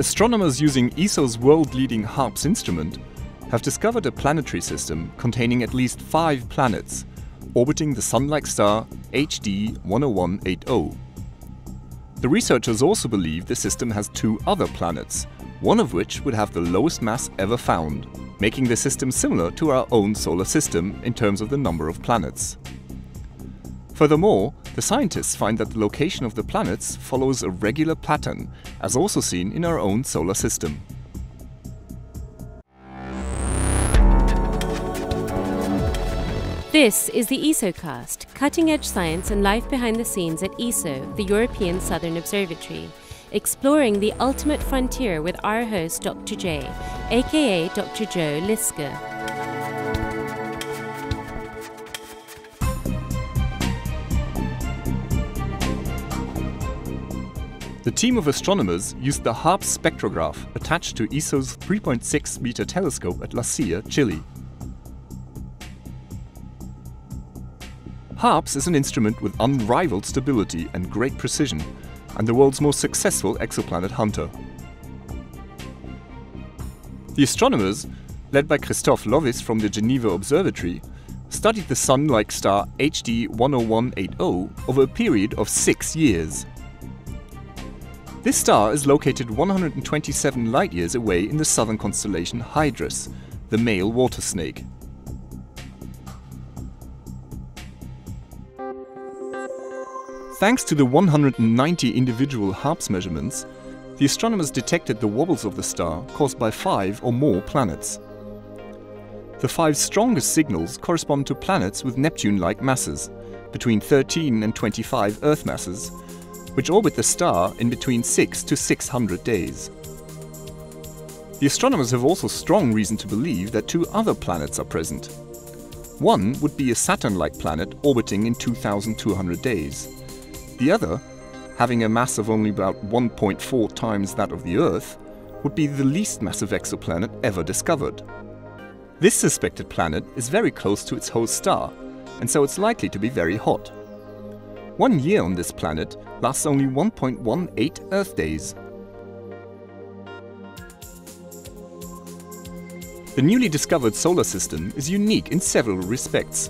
Astronomers using ESO's world-leading HARPS instrument have discovered a planetary system containing at least five planets, orbiting the Sun-like star HD 10180. The researchers also believe the system has two other planets, one of which would have the lowest mass ever found, making the system similar to our own solar system in terms of the number of planets. Furthermore, the scientists find that the location of the planets follows a regular pattern, as also seen in our own solar system. This is the ESOcast, cutting edge science and life behind the scenes at ESO, the European Southern Observatory, exploring the ultimate frontier with our host, Dr. J, aka Dr. Joe Liske. The team of astronomers used the HARPS spectrograph attached to ESO's 3.6 meter telescope at La Silla, Chile. HARPS is an instrument with unrivaled stability and great precision, and the world's most successful exoplanet hunter. The astronomers, led by Christophe Lovis from the Geneva Observatory, studied the Sun-like star HD 10180 over a period of six years. This star is located 127 light-years away in the southern constellation Hydrus, the male water snake. Thanks to the 190 individual HARPS measurements, the astronomers detected the wobbles of the star caused by five or more planets. The five strongest signals correspond to planets with Neptune-like masses, between 13 and 25 Earth masses, which orbit the star in between 6 to 600 days. The astronomers have also strong reason to believe that two other planets are present. One would be a Saturn-like planet orbiting in 2200 days, the other, having a mass of only about 1.4 times that of the Earth, would be the least massive exoplanet ever discovered. This suspected planet is very close to its host star, and so it's likely to be very hot. One year on this planet lasts only 1.18 Earth days. The newly discovered solar system is unique in several respects.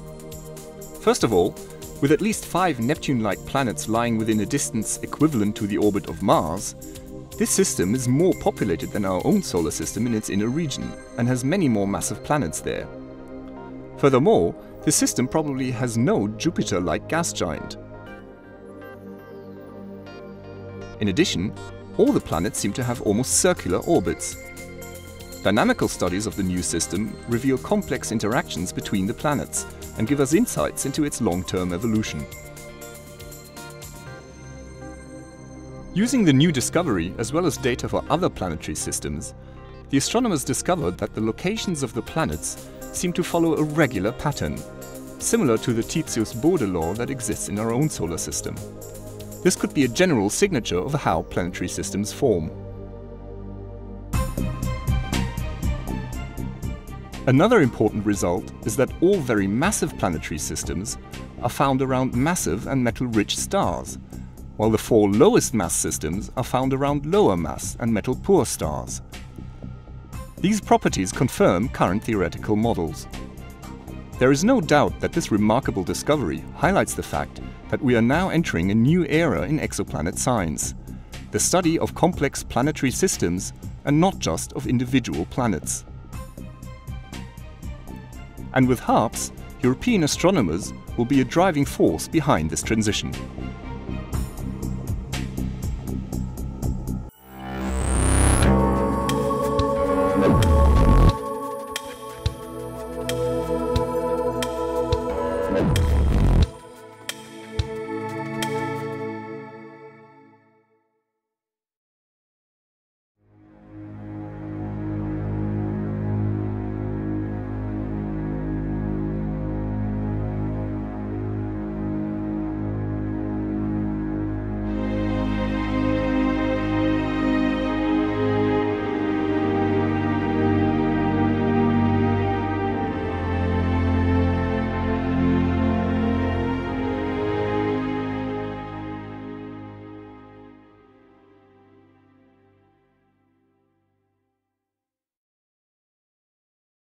First of all, with at least five Neptune-like planets lying within a distance equivalent to the orbit of Mars, this system is more populated than our own solar system in its inner region, and has many more massive planets there. Furthermore, the system probably has no Jupiter-like gas giant. In addition, all the planets seem to have almost circular orbits. Dynamical studies of the new system reveal complex interactions between the planets, and give us insights into its long-term evolution. Using the new discovery as well as data for other planetary systems, the astronomers discovered that the locations of the planets seem to follow a regular pattern, similar to the Titius-Bode law that exists in our own solar system. This could be a general signature of how planetary systems form. Another important result is that all very massive planetary systems are found around massive and metal-rich stars, while the four lowest mass systems are found around lower mass and metal-poor stars. These properties confirm current theoretical models. There is no doubt that this remarkable discovery highlights the fact that we are now entering a new era in exoplanet science the study of complex planetary systems and not just of individual planets. And with HARPS, European astronomers will be a driving force behind this transition.